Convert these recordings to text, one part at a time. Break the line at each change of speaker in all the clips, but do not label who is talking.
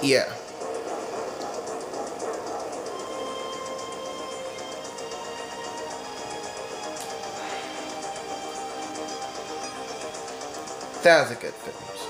Yeah. That was a good film.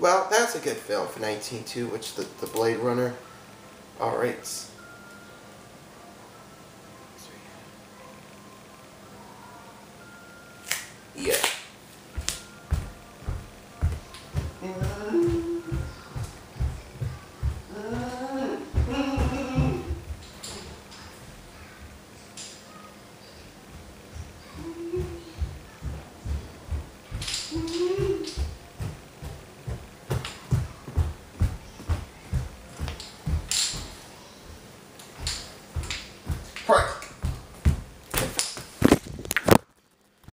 Well, that's a good film for 1902, which the, the Blade Runner. All Pray.